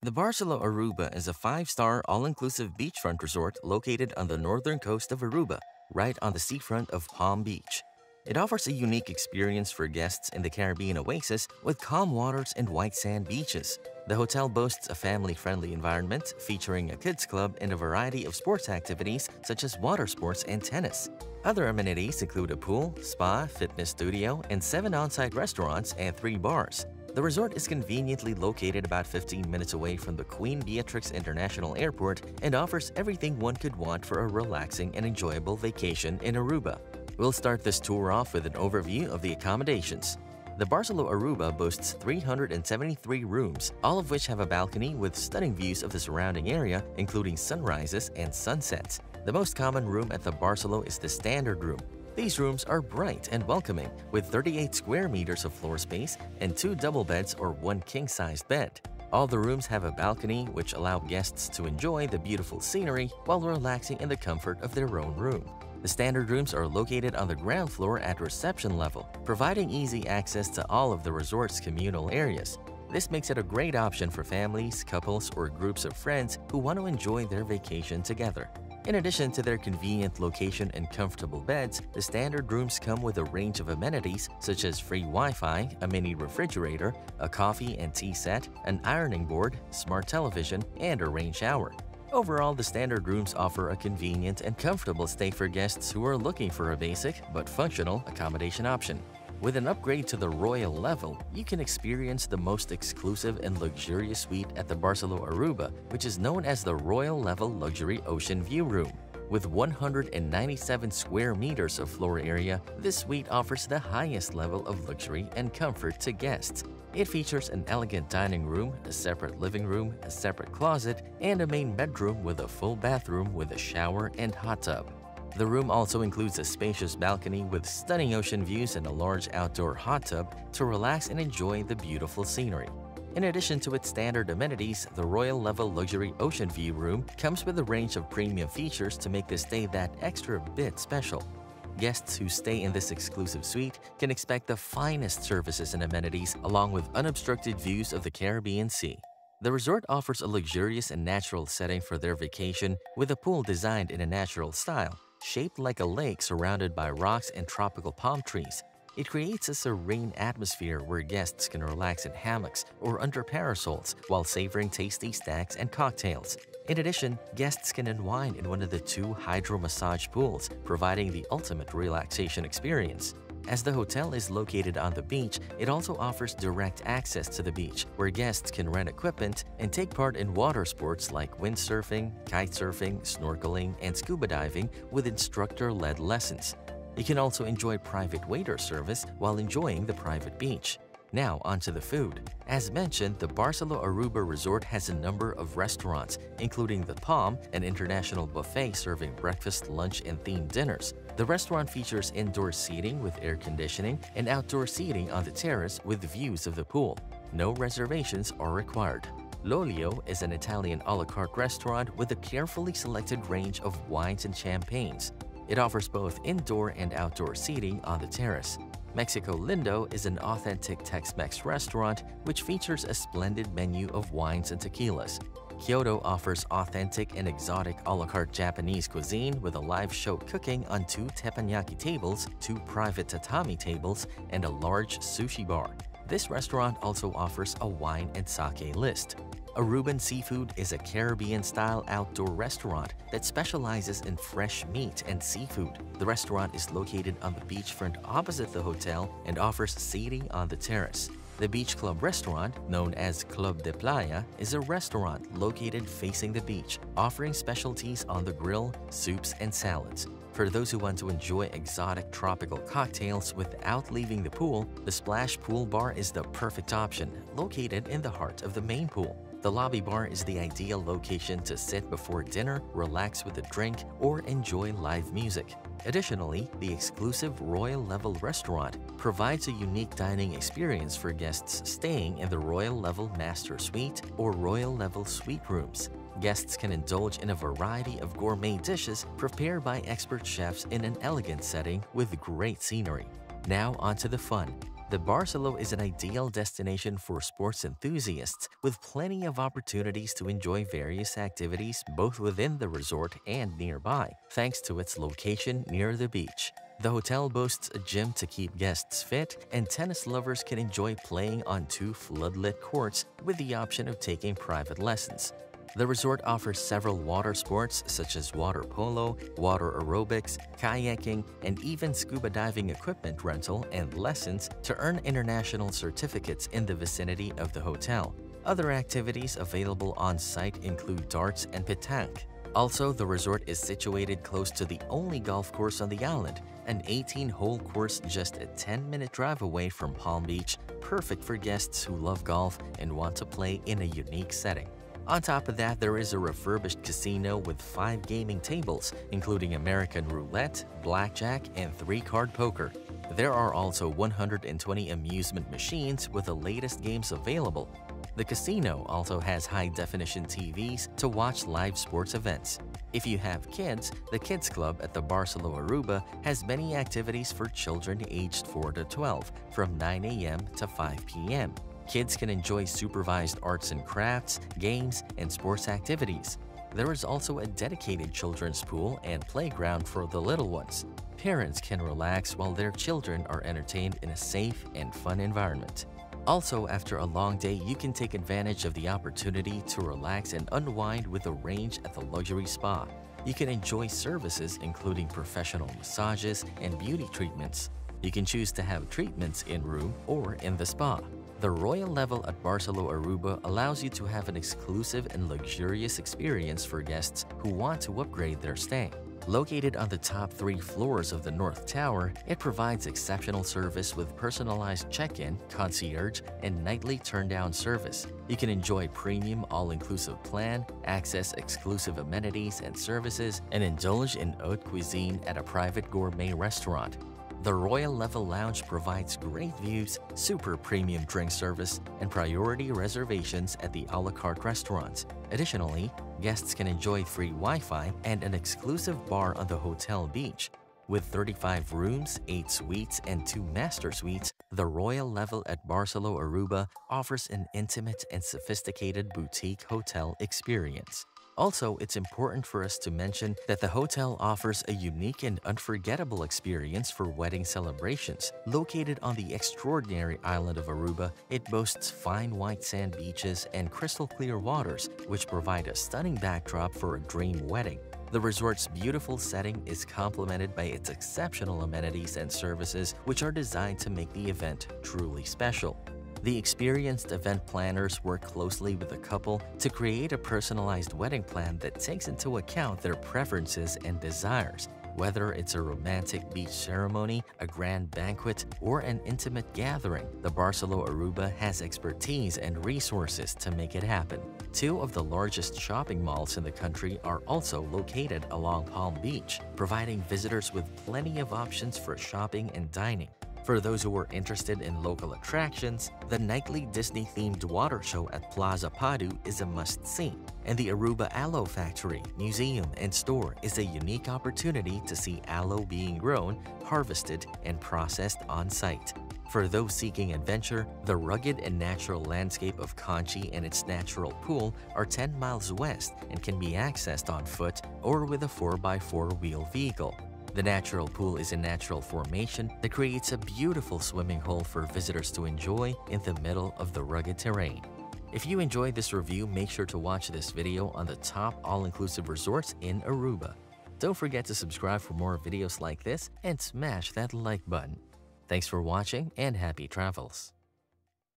The Barcelo Aruba is a five star all inclusive beachfront resort located on the northern coast of Aruba, right on the seafront of Palm Beach. It offers a unique experience for guests in the Caribbean oasis with calm waters and white sand beaches. The hotel boasts a family friendly environment featuring a kids club and a variety of sports activities such as water sports and tennis. Other amenities include a pool, spa, fitness studio, and seven on site restaurants and three bars. The resort is conveniently located about 15 minutes away from the Queen Beatrix International Airport and offers everything one could want for a relaxing and enjoyable vacation in Aruba. We'll start this tour off with an overview of the accommodations. The Barcelo Aruba boasts 373 rooms, all of which have a balcony with stunning views of the surrounding area, including sunrises and sunsets. The most common room at the Barcelo is the standard room, these rooms are bright and welcoming, with 38 square meters of floor space and two double beds or one king-sized bed. All the rooms have a balcony which allow guests to enjoy the beautiful scenery while relaxing in the comfort of their own room. The standard rooms are located on the ground floor at reception level, providing easy access to all of the resort's communal areas. This makes it a great option for families, couples, or groups of friends who want to enjoy their vacation together. In addition to their convenient location and comfortable beds, the standard rooms come with a range of amenities such as free Wi-Fi, a mini refrigerator, a coffee and tea set, an ironing board, smart television, and a rain shower. Overall, the standard rooms offer a convenient and comfortable stay for guests who are looking for a basic but functional accommodation option. With an upgrade to the Royal level, you can experience the most exclusive and luxurious suite at the Barcelo Aruba, which is known as the Royal Level Luxury Ocean View Room. With 197 square meters of floor area, this suite offers the highest level of luxury and comfort to guests. It features an elegant dining room, a separate living room, a separate closet, and a main bedroom with a full bathroom with a shower and hot tub. The room also includes a spacious balcony with stunning ocean views and a large outdoor hot tub to relax and enjoy the beautiful scenery. In addition to its standard amenities, the Royal Level Luxury Ocean View Room comes with a range of premium features to make the stay that extra bit special. Guests who stay in this exclusive suite can expect the finest services and amenities along with unobstructed views of the Caribbean Sea. The resort offers a luxurious and natural setting for their vacation with a pool designed in a natural style shaped like a lake surrounded by rocks and tropical palm trees. It creates a serene atmosphere where guests can relax in hammocks or under parasols while savoring tasty snacks and cocktails. In addition, guests can unwind in one of the two hydro massage pools, providing the ultimate relaxation experience. As the hotel is located on the beach, it also offers direct access to the beach, where guests can rent equipment and take part in water sports like windsurfing, kitesurfing, snorkeling, and scuba diving with instructor-led lessons. You can also enjoy private waiter service while enjoying the private beach. Now, onto the food. As mentioned, the Barcelo Aruba Resort has a number of restaurants, including The Palm, an international buffet serving breakfast, lunch, and themed dinners. The restaurant features indoor seating with air conditioning and outdoor seating on the terrace with views of the pool. No reservations are required. L'Olio is an Italian a la carte restaurant with a carefully selected range of wines and champagnes. It offers both indoor and outdoor seating on the terrace. Mexico Lindo is an authentic Tex-Mex restaurant which features a splendid menu of wines and tequilas. Kyoto offers authentic and exotic a la carte Japanese cuisine with a live show cooking on two teppanyaki tables, two private tatami tables, and a large sushi bar. This restaurant also offers a wine and sake list. Aruban Seafood is a Caribbean-style outdoor restaurant that specializes in fresh meat and seafood. The restaurant is located on the beachfront opposite the hotel and offers seating on the terrace. The Beach Club restaurant, known as Club de Playa, is a restaurant located facing the beach, offering specialties on the grill, soups, and salads. For those who want to enjoy exotic tropical cocktails without leaving the pool, the Splash Pool Bar is the perfect option, located in the heart of the main pool. The lobby bar is the ideal location to sit before dinner, relax with a drink, or enjoy live music. Additionally, the exclusive Royal Level restaurant provides a unique dining experience for guests staying in the Royal Level Master Suite or Royal Level Suite rooms. Guests can indulge in a variety of gourmet dishes prepared by expert chefs in an elegant setting with great scenery. Now onto the fun. The Barcelo is an ideal destination for sports enthusiasts with plenty of opportunities to enjoy various activities both within the resort and nearby, thanks to its location near the beach. The hotel boasts a gym to keep guests fit, and tennis lovers can enjoy playing on two floodlit courts with the option of taking private lessons. The resort offers several water sports such as water polo, water aerobics, kayaking, and even scuba diving equipment rental and lessons to earn international certificates in the vicinity of the hotel. Other activities available on site include darts and petanque. Also, the resort is situated close to the only golf course on the island, an 18-hole course just a 10-minute drive away from Palm Beach, perfect for guests who love golf and want to play in a unique setting. On top of that, there is a refurbished casino with five gaming tables, including American roulette, blackjack, and three-card poker. There are also 120 amusement machines with the latest games available. The casino also has high-definition TVs to watch live sports events. If you have kids, the Kids Club at the Barcelo Aruba has many activities for children aged 4 to 12 from 9 a.m. to 5 p.m. Kids can enjoy supervised arts and crafts, games, and sports activities. There is also a dedicated children's pool and playground for the little ones. Parents can relax while their children are entertained in a safe and fun environment. Also, after a long day, you can take advantage of the opportunity to relax and unwind with a range at the luxury spa. You can enjoy services including professional massages and beauty treatments. You can choose to have treatments in-room or in the spa. The Royal Level at Barcelo Aruba allows you to have an exclusive and luxurious experience for guests who want to upgrade their stay. Located on the top three floors of the North Tower, it provides exceptional service with personalized check-in, concierge, and nightly turn-down service. You can enjoy premium all-inclusive plan, access exclusive amenities and services, and indulge in haute cuisine at a private gourmet restaurant. The Royal Level Lounge provides great views, super premium drink service, and priority reservations at the a la carte restaurants. Additionally, guests can enjoy free Wi-Fi and an exclusive bar on the hotel beach. With 35 rooms, 8 suites, and 2 master suites, the Royal Level at Barcelo Aruba offers an intimate and sophisticated boutique hotel experience. Also, it's important for us to mention that the hotel offers a unique and unforgettable experience for wedding celebrations. Located on the extraordinary island of Aruba, it boasts fine white sand beaches and crystal clear waters, which provide a stunning backdrop for a dream wedding. The resort's beautiful setting is complemented by its exceptional amenities and services, which are designed to make the event truly special. The experienced event planners work closely with the couple to create a personalized wedding plan that takes into account their preferences and desires. Whether it's a romantic beach ceremony, a grand banquet, or an intimate gathering, the Barcelo Aruba has expertise and resources to make it happen. Two of the largest shopping malls in the country are also located along Palm Beach, providing visitors with plenty of options for shopping and dining. For those who are interested in local attractions, the nightly Disney-themed water show at Plaza Padu is a must-see, and the Aruba Aloe Factory, Museum, and Store is a unique opportunity to see aloe being grown, harvested, and processed on-site. For those seeking adventure, the rugged and natural landscape of Conchi and its natural pool are 10 miles west and can be accessed on foot or with a 4x4 wheel vehicle. The natural pool is a natural formation that creates a beautiful swimming hole for visitors to enjoy in the middle of the rugged terrain. If you enjoyed this review, make sure to watch this video on the top all-inclusive resorts in Aruba. Don't forget to subscribe for more videos like this and smash that like button. Thanks for watching and happy travels.